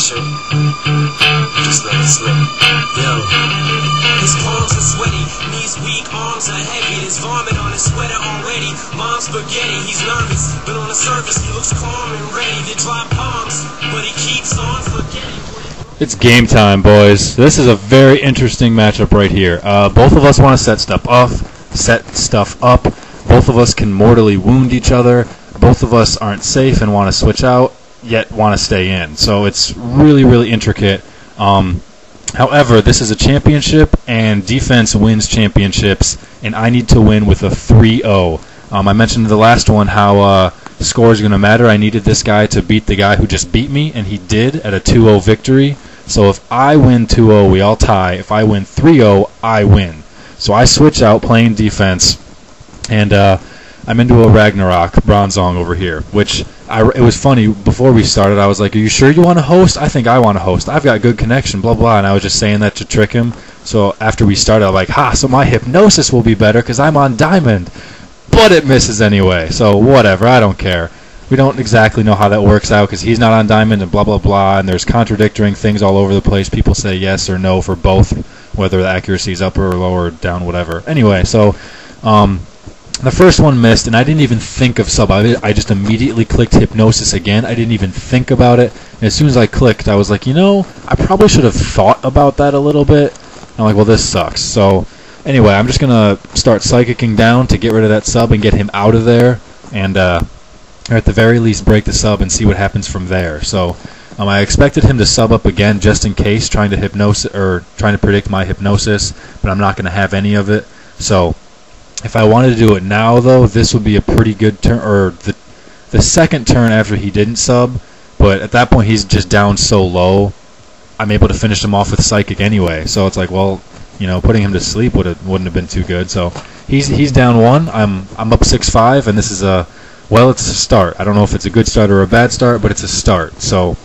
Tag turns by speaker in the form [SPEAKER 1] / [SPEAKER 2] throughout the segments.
[SPEAKER 1] Just let it slip. Yo. His palms are sweaty, knees weak, arms are heavy. There's vomit on his sweater already. Mom's spaghetti, he's nervous, but on the surface he looks calm and ready to drop. But he keeps on forgetting.
[SPEAKER 2] It's game time, boys. This is a very interesting matchup right here. Uh, both of us want to set stuff up, set stuff up. Both of us can mortally wound each other. Both of us aren't safe and want to switch out, yet want to stay in. So it's really, really intricate. Um, however, this is a championship, and defense wins championships, and I need to win with a 3-0. Um, I mentioned in the last one how uh, score is going to matter. I needed this guy to beat the guy who just beat me, and he did at a 2-0 victory. So if I win 2-0, we all tie. If I win 3-0, I win. So I switch out playing defense, and uh, I'm into a Ragnarok Bronzong over here, which I, it was funny before we started. I was like, "Are you sure you want to host?" I think I want to host. I've got good connection, blah blah. And I was just saying that to trick him. So after we started, I'm like, "Ha! So my hypnosis will be better because I'm on diamond." But it misses anyway. So whatever. I don't care we don't exactly know how that works out because he's not on diamond and blah blah blah and there's contradicting things all over the place people say yes or no for both whether the accuracy is up or low or down whatever anyway so um, the first one missed and i didn't even think of sub I, I just immediately clicked hypnosis again i didn't even think about it and as soon as i clicked i was like you know i probably should have thought about that a little bit i'm like well this sucks so anyway i'm just going to start psychicking down to get rid of that sub and get him out of there and uh, or at the very least break the sub and see what happens from there. So um, I expected him to sub up again just in case, trying to hypnosis or trying to predict my hypnosis, but I'm not going to have any of it. So if I wanted to do it now, though, this would be a pretty good turn, or the the second turn after he didn't sub. But at that point, he's just down so low. I'm able to finish him off with psychic anyway. So it's like, well, you know, putting him to sleep would wouldn't have been too good. So he's he's down one. I'm I'm up six five, and this is a well, it's a start. I don't know if it's a good start or a bad start, but it's a start. So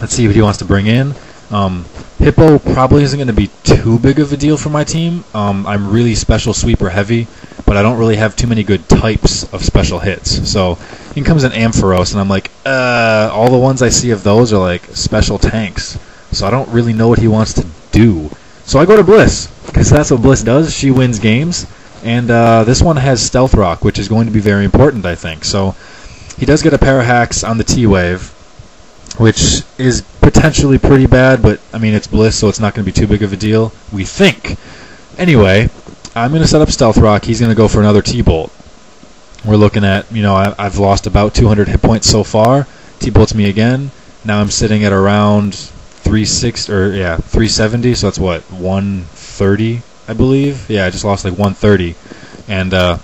[SPEAKER 2] let's see what he wants to bring in. Um, Hippo probably isn't going to be too big of a deal for my team. Um, I'm really special sweeper heavy, but I don't really have too many good types of special hits. So in comes an Ampharos, and I'm like, uh, all the ones I see of those are like special tanks. So I don't really know what he wants to do. So I go to Bliss, because that's what Bliss does. She wins games. And uh, this one has Stealth Rock, which is going to be very important, I think. So he does get a parahax on the T-Wave, which is potentially pretty bad, but I mean, it's Bliss, so it's not going to be too big of a deal, we think. Anyway, I'm going to set up Stealth Rock. He's going to go for another T-Bolt. We're looking at, you know, I, I've lost about 200 hit points so far. T-Bolts me again. Now I'm sitting at around 360 or yeah, 370, so that's what 130 I believe. Yeah, I just lost like 130. And uh,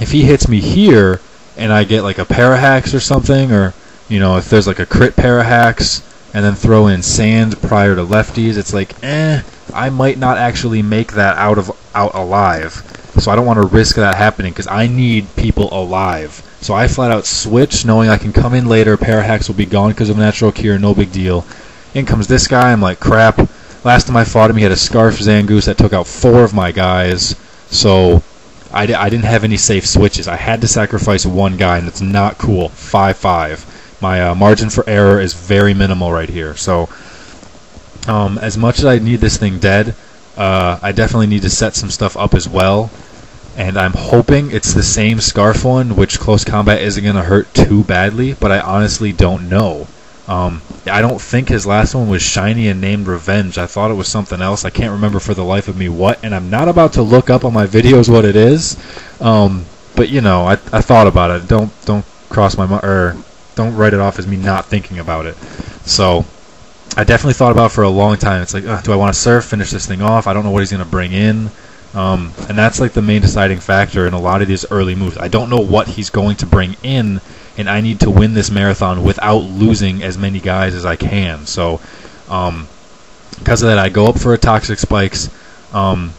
[SPEAKER 2] if he hits me here and I get like a Parahax or something, or you know, if there's like a crit parahax and then throw in sand prior to lefties, it's like, eh, I might not actually make that out of out alive. So I don't want to risk that happening because I need people alive. So I flat out switch, knowing I can come in later. Parahax will be gone because of natural cure, no big deal. In comes this guy. I'm like, crap. Last time I fought him, he had a Scarf Zangoose that took out four of my guys. So I d- I didn't have any safe switches. I had to sacrifice one guy, and it's not cool. 5 5. My uh, margin for error is very minimal right here. So um, as much as I need this thing dead, uh, I definitely need to set some stuff up as well. And I'm hoping it's the same Scarf one, which close combat isn't going to hurt too badly, but I honestly don't know. Um, I don't think his last one was shiny and named Revenge. I thought it was something else. I can't remember for the life of me what, and I'm not about to look up on my videos what it is. Um, but you know, I, I thought about it. Don't don't cross my mind or don't write it off as me not thinking about it. So I definitely thought about for a long time. It's like, do I want to surf, finish this thing off? I don't know what he's going to bring in. Um, and that's like the main deciding factor in a lot of these early moves. I don't know what he's going to bring in and I need to win this marathon without losing as many guys as I can. So, um, because of that, I go up for a toxic spikes, um,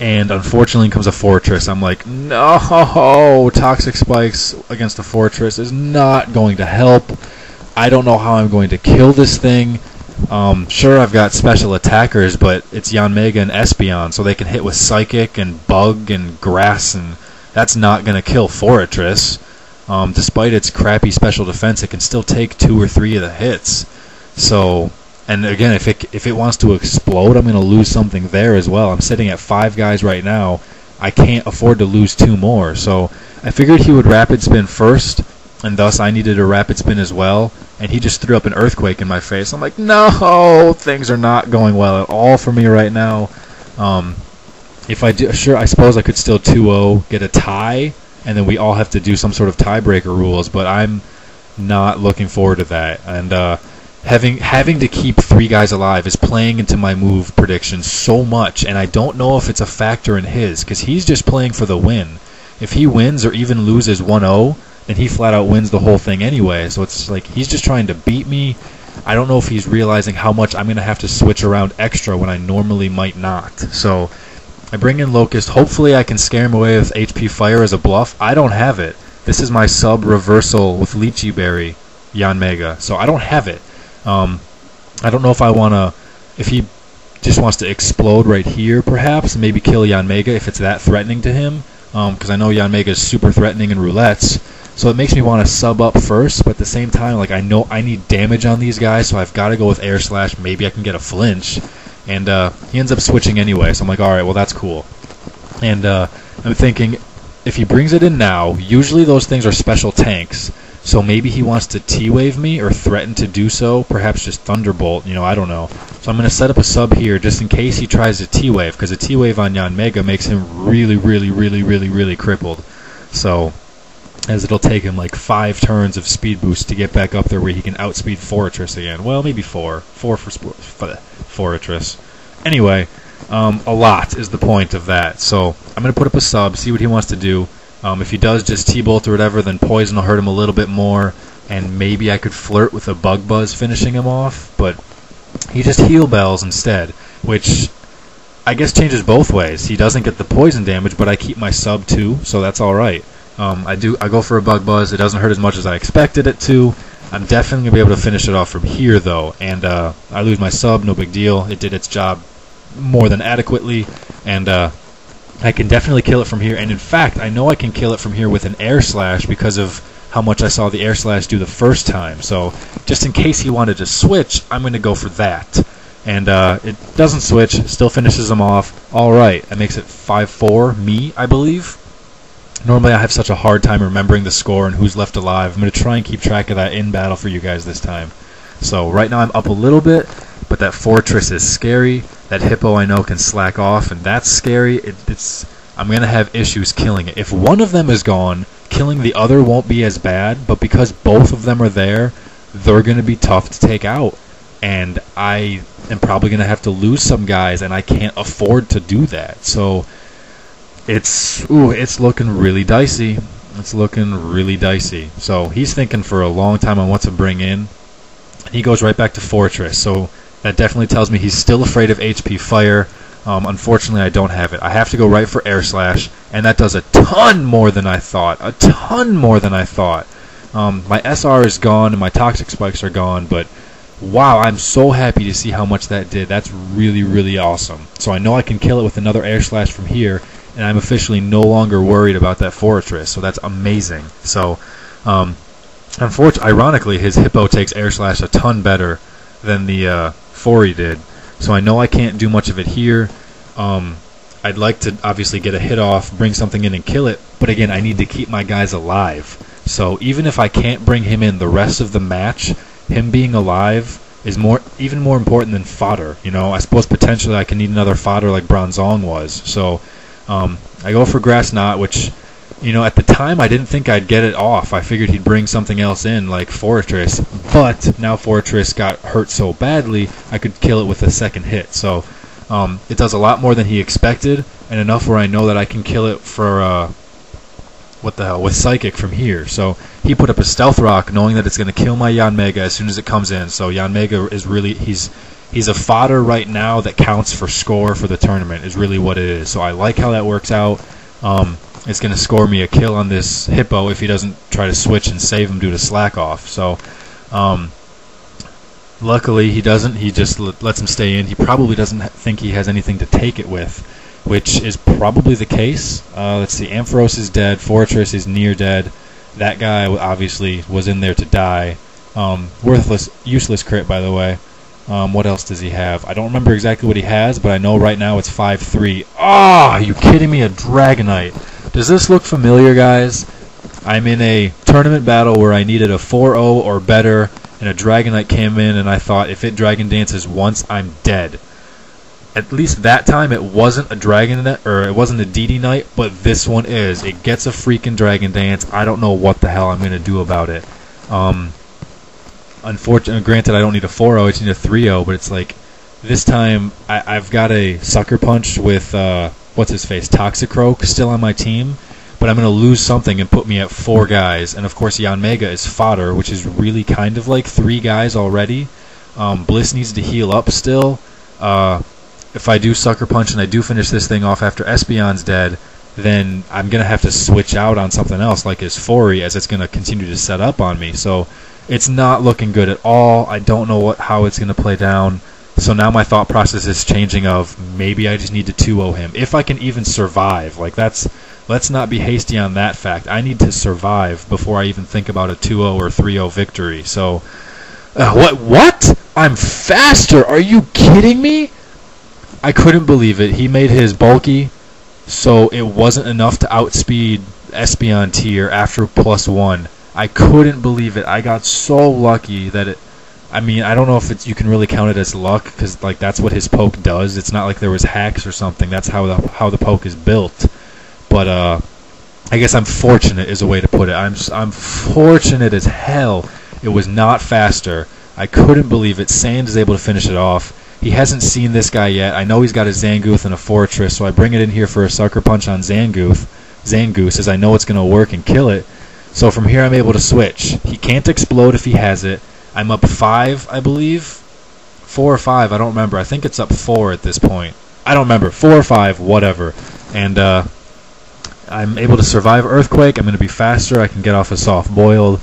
[SPEAKER 2] and unfortunately comes a forretress. I'm like, no, toxic spikes against a forretress is not going to help. I don't know how I'm going to kill this thing. Um, sure, I've got special attackers, but it's Yanmega and Espeon, so they can hit with Psychic and Bug and Grass and that's not going to kill Forretress. Um, despite its crappy special defense, it can still take two or three of the hits. So, and again, if it if it wants to explode, I'm going to lose something there as well. I'm sitting at five guys right now. I can't afford to lose two more. So I figured he would rapid spin first, and thus I needed a rapid spin as well. And he just threw up an earthquake in my face. I'm like, no, things are not going well at all for me right now. Um, if I do, sure, I suppose I could still 2-0 get a tie, and then we all have to do some sort of tiebreaker rules. But I'm not looking forward to that. And uh, having having to keep three guys alive is playing into my move prediction so much, and I don't know if it's a factor in his because he's just playing for the win. If he wins or even loses 1-0, then he flat out wins the whole thing anyway. So it's like he's just trying to beat me. I don't know if he's realizing how much I'm going to have to switch around extra when I normally might not. So I bring in Locust. Hopefully I can scare him away with HP Fire as a bluff. I don't have it. This is my sub reversal with Liechi Berry, Yanmega. So I don't have it. Um, I don't know if I want to, if he just wants to explode right here, perhaps, maybe kill Yanmega if it's that threatening to him. Because um, I know Yanmega is super threatening in roulettes. So it makes me want to sub up first, but at the same time, like I know I need damage on these guys, so I've got to go with air slash. Maybe I can get a flinch, and uh, he ends up switching anyway. So I'm like, all right, well that's cool. And uh, I'm thinking, if he brings it in now, usually those things are special tanks. So maybe he wants to T-wave me or threaten to do so. Perhaps just Thunderbolt. You know, I don't know. So I'm going to set up a sub here just in case he tries to T-wave, because a T-wave on Yanmega makes him really, really, really, really, really crippled. So as it'll take him like five turns of speed boost to get back up there where he can outspeed Forretress again. Well, maybe four. Four for, for Forretress. Anyway, um, a lot is the point of that. So I'm going to put up a sub, see what he wants to do. Um, if he does just T-Bolt or whatever, then Poison will hurt him a little bit more, and maybe I could flirt with a Bug Buzz finishing him off, but he just Heal Bells instead, which I guess changes both ways. He doesn't get the poison damage, but I keep my sub too, so that's alright. Um, I do. I go for a bug buzz. It doesn't hurt as much as I expected it to. I'm definitely gonna be able to finish it off from here though, and uh, I lose my sub. No big deal. It did its job more than adequately, and uh, I can definitely kill it from here. And in fact, I know I can kill it from here with an air slash because of how much I saw the air slash do the first time. So just in case he wanted to switch, I'm gonna go for that. And uh, it doesn't switch. Still finishes him off. All right. That makes it 5-4. Me, I believe. Normally, I have such a hard time remembering the score and who's left alive. I'm going to try and keep track of that in battle for you guys this time. So, right now I'm up a little bit, but that forretress is scary. That hippo I know can slack off, and that's scary. It, it's I'm going to have issues killing it. If one of them is gone, killing the other won't be as bad, but because both of them are there, they're going to be tough to take out. And I am probably going to have to lose some guys, and I can't afford to do that. So, it's ooh, it's looking really dicey. It's looking really dicey. So he's thinking for a long time on what to bring in. And he goes right back to Forretress. So that definitely tells me he's still afraid of HP Fire. Um, unfortunately, I don't have it. I have to go right for Air Slash, and that does a ton more than I thought. A ton more than I thought. Um, my SR is gone and my Toxic Spikes are gone, but wow, I'm so happy to see how much that did. That's really, really awesome. So I know I can kill it with another Air Slash from here, and I'm officially no longer worried about that forretress. So that's amazing. So, um, unfortunately, ironically, his hippo takes air slash a ton better than the uh, Fori did. So I know I can't do much of it here. Um, I'd like to obviously get a hit off, bring something in and kill it, but again, I need to keep my guys alive. So even if I can't bring him in the rest of the match, him being alive is more even more important than fodder. You know, I suppose potentially I can need another fodder like Bronzong was. So um, I go for Grass Knot, which, you know, at the time I didn't think I'd get it off. I figured he'd bring something else in, like Forretress. But now Forretress got hurt so badly, I could kill it with a second hit. So um, it does a lot more than he expected, and enough where I know that I can kill it for. Uh, what the hell with psychic from here so he put up a stealth rock knowing that it's going to kill my Yanmega as soon as it comes in so Yanmega is really he's he's a fodder right now that counts for score for the tournament is really what it is. So I like how that works out. Um, it's going to score me a kill on this hippo if he doesn't try to switch and save him due to slack off. So um, luckily he doesn't. He just lets him stay in. He probably doesn't think he has anything to take it with. which is probably the case. Uh, let's see, Ampharos is dead, Forretress is near dead. That guy obviously was in there to die. Um, worthless, useless crit, by the way. Um, what else does he have? I don't remember exactly what he has, but I know right now it's 5-3. Ah, oh, are you kidding me? A Dragonite. Does this look familiar, guys? I'm in a tournament battle where I needed a 4-0 or better, and a Dragonite came in, and I thought if it Dragon Dances once, I'm dead. At least that time it wasn't a Dragon or it wasn't a DD Knight, but this one is. It gets a freaking Dragon Dance. I don't know what the hell I'm going to do about it. Um, unfortunately, granted, I don't need a 4-0, I just need a 3-0, but it's like this time I, have got a sucker punch with uh, what's his face, Toxicroak, still on my team, but I'm going to lose something and put me at four guys. And of course, Yanmega is fodder, which is really kind of like three guys already. Um, Bliss needs to heal up still. Uh, if I do sucker punch and I do finish this thing off after Espeon's dead, then I'm gonna have to switch out on something else like his Fori as it's gonna continue to set up on me. So it's not looking good at all. I don't know what how it's going to play down. So now my thought process is changing of maybe I just need to 2-0 him if I can even survive. Like that's let's not be hasty on that fact. I need to survive before I even think about a 2-0 or 3-0 victory. So uh, what what? I'm faster. Are you kidding me? I couldn't believe it. He made his bulky so it wasn't enough to outspeed Espeon tier after plus 1. I couldn't believe it. I got so lucky that it. I mean, I don't know if it's you can really count it as luck because like that's what his poke does. It's not like there was hacks or something. That's how the how the poke is built. But uh, I guess I'm fortunate is a way to put it. I'm I'm fortunate as hell. It was not faster. I couldn't believe it. Sand is able to finish it off. He hasn't seen this guy yet. I know he's got a Zangoose and a Forretress, so I bring it in here for a sucker punch on Zangoose. Zangoose, as I know it's going to work and kill it. So from here I'm able to switch. He can't explode if he has it. I'm up five, I believe. Four or five, I don't remember. I think it's up four at this point. I don't remember. Four or five, whatever. And uh, I'm able to survive Earthquake. I'm going to be faster. I can get off a soft boiled.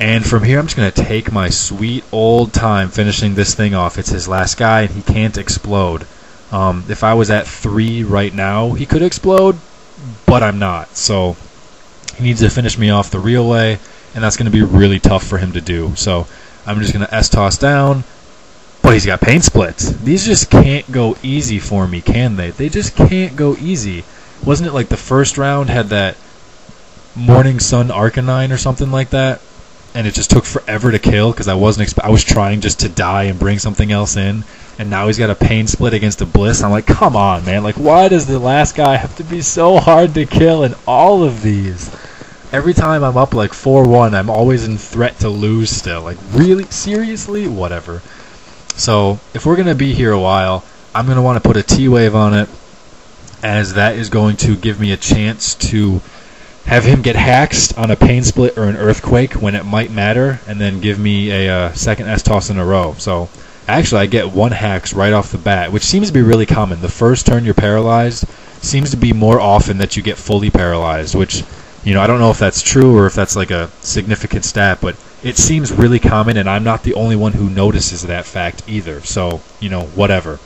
[SPEAKER 2] And from here, I'm just going to take my sweet old time finishing this thing off. It's his last guy, and he can't explode. Um, if I was at three right now, he could explode, but I'm not. So he needs to finish me off the real way, and that's going to be really tough for him to do. So I'm just going to S toss down. But he's got pain splits. These just can't go easy for me, can they? They just can't go easy. Wasn't it like the first round had that Morning Sun Arcanine or something like that? And it just took forever to kill because I wasn't exp- I was trying just to die and bring something else in, and now he's got a pain split against a Bliss. I'm like, come on, man! Like, why does the last guy have to be so hard to kill in all of these? Every time I'm up like 4-1, I'm always in threat to lose still. Like, really? Seriously? Whatever. So, if we're going to be here a while, I'm going to want to put a T-Wave on it, as that is going to give me a chance to have him get haxed on a Pain Split or an Earthquake when it might matter, and then give me a uh, second S-Toss in a row. So, actually, I get one Hax right off the bat, which seems to be really common. The first turn you're paralyzed seems to be more often that you get fully paralyzed, which you know, I don't know if that's true or if that's like a significant stat, but it seems really common, and I'm not the only one who notices that fact either. So, you know, whatever.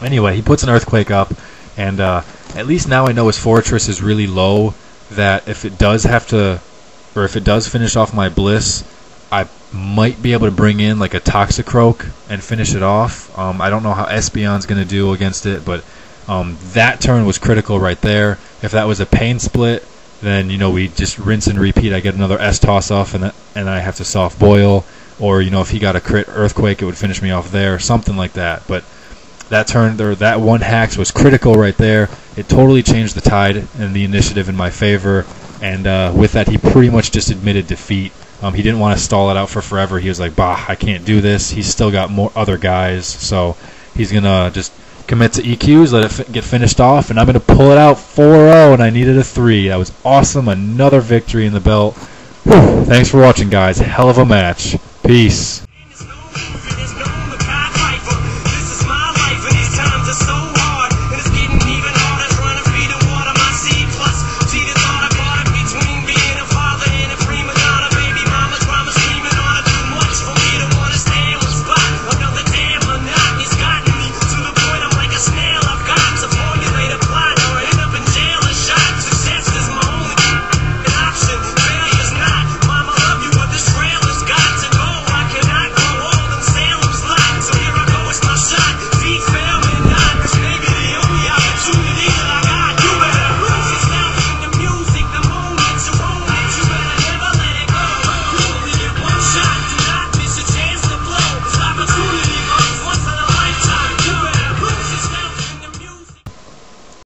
[SPEAKER 2] Anyway, he puts an earthquake up, and uh, at least now I know his forretress is really low. That if it does have to, or if it does finish off my bliss, I might be able to bring in like a Toxicroak and finish it off. Um, I don't know how Espeon's going to do against it, but um, that turn was critical right there. If that was a pain split, then you know we just rinse and repeat. I get another S toss off, and and I have to soft boil, or you know if he got a crit earthquake, it would finish me off there, something like that. But that turn or that one hacks was critical right there. It totally changed the tide and the initiative in my favor. And uh, with that, he pretty much just admitted defeat. Um, he didn't want to stall it out for forever. He was like, "Bah, I can't do this." He's still got more other guys, so he's gonna just commit to EQs, let it f- get finished off, and I'm going to pull it out 4-0, and I needed a 3. That was awesome. Another victory in the belt. Thanks for watching, guys. Hell of a match. Peace.